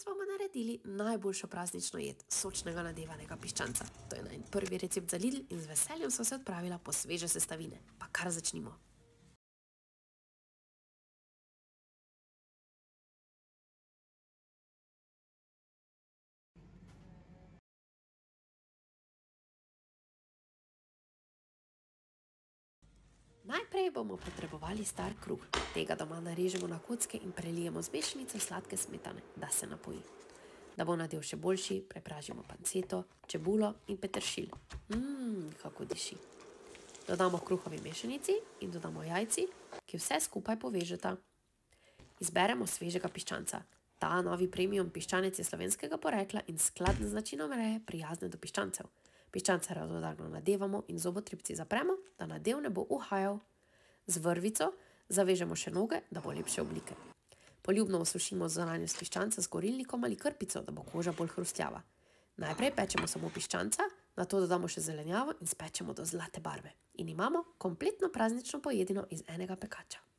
danes bomo naredili najboljšo praznično jed, sočnega nadevanega piščanca. To je najn prvi recept za Lidl in z veseljem sva se odpravila po sveže sestavine. Pa kar začnimo. Najprej bomo potrebovali star kruh. Tega doma narežemo na kocke in prelijemo z mešanico sladke smetane, da se napoji. Da bo nadev še boljši, prepražimo panceto, čebulo in peteršilj. Mmm, kako diši. Dodamo kruhovi mešanici in dodamo jajci, ki vse skupaj povežeta. Izberemo svežega piščanca. Ta novi premium piščanec je slovenskega porekla in skladen z načinom reje prijazne do piščancev. Piščance radodarno nadevamo in zobotripci zapremo, da nadev ne bo uhajal. Z vrvico zavežemo še noge, da bo lepše oblike. Poljubno osušimo zunanjost piščanca z gorilnikom ali krpico, da bo koža bolj hrustljava. Najprej pečemo samo piščanca, nato dodamo še zelenjavo in spečemo do zlate barve. In imamo kompletno praznično pojedino iz enega pekača.